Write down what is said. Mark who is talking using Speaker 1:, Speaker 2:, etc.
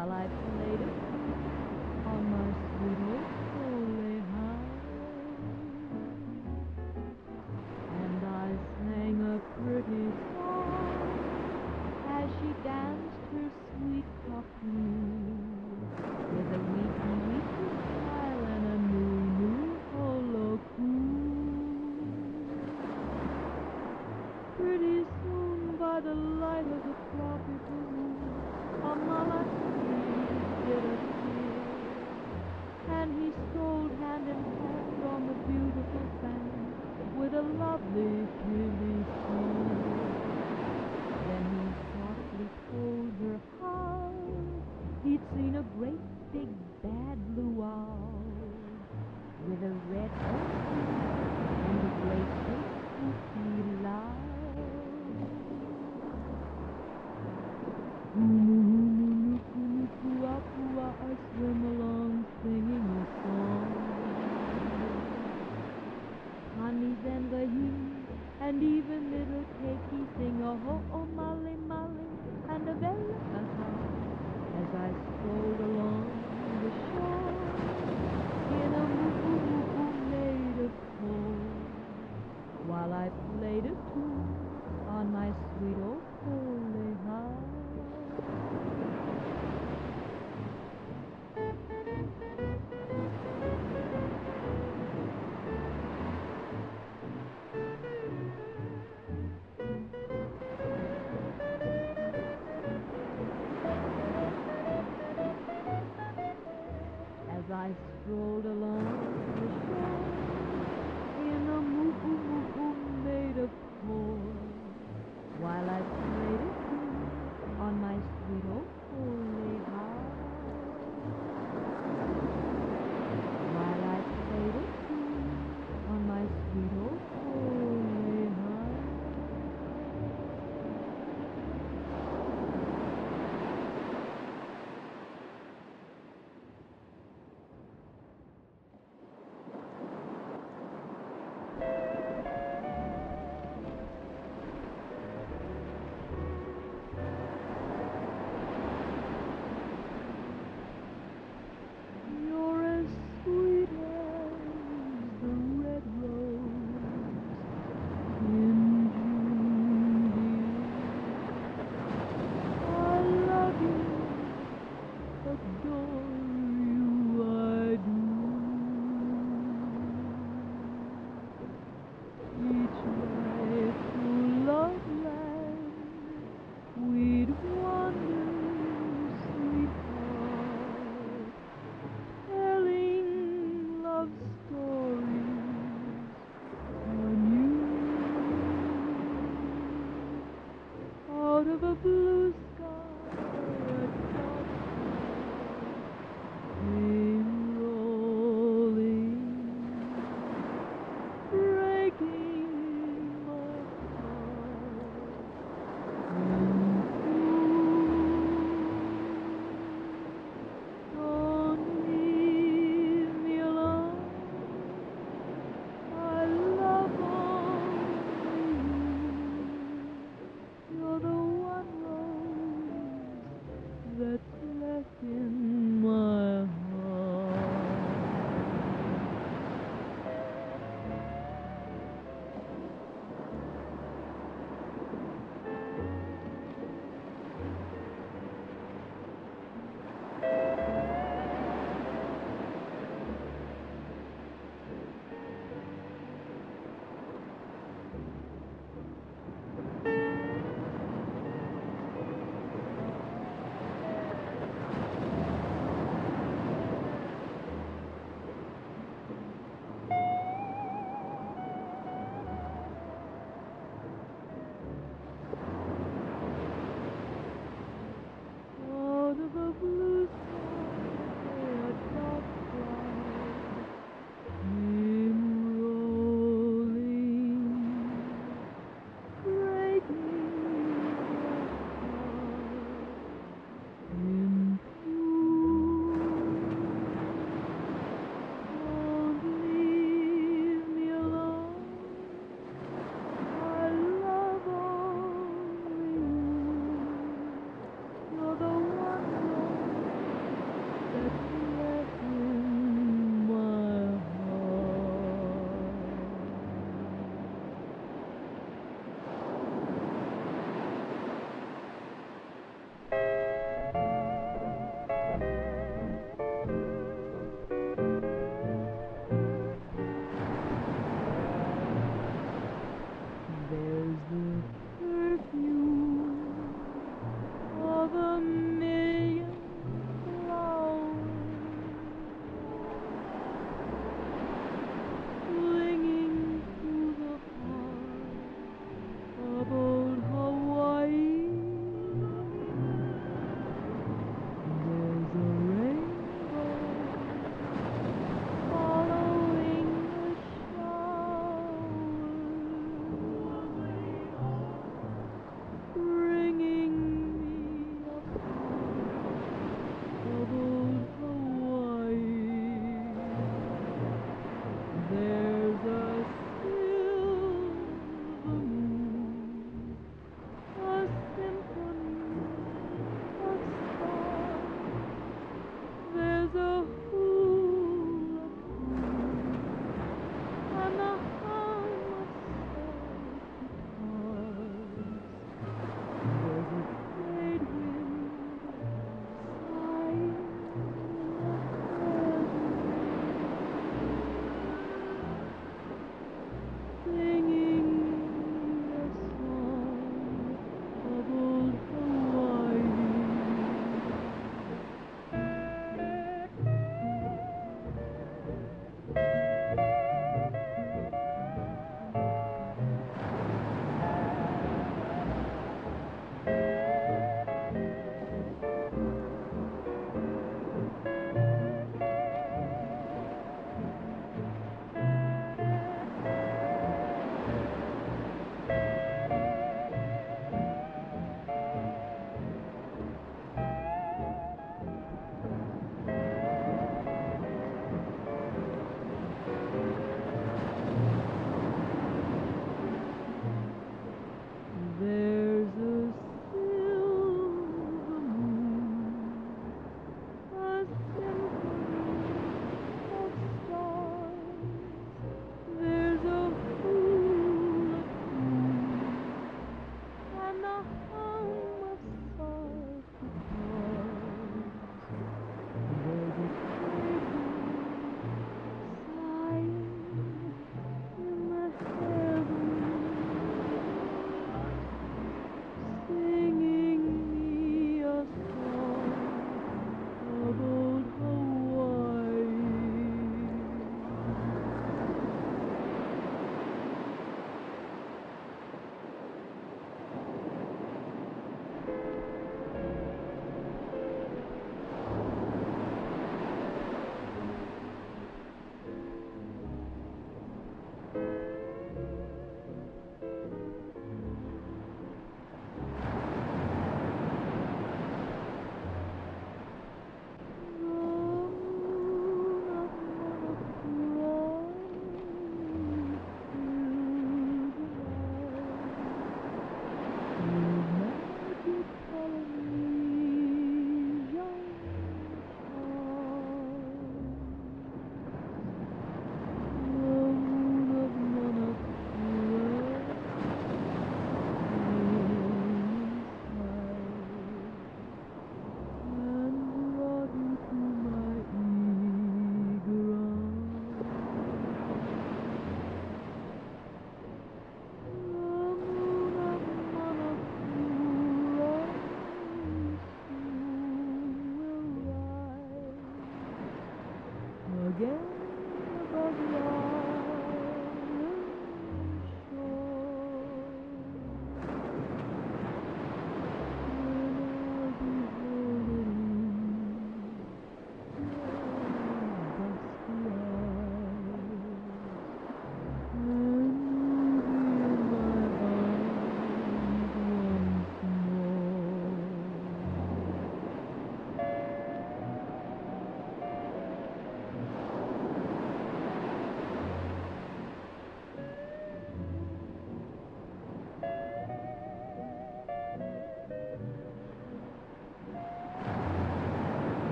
Speaker 1: Twilight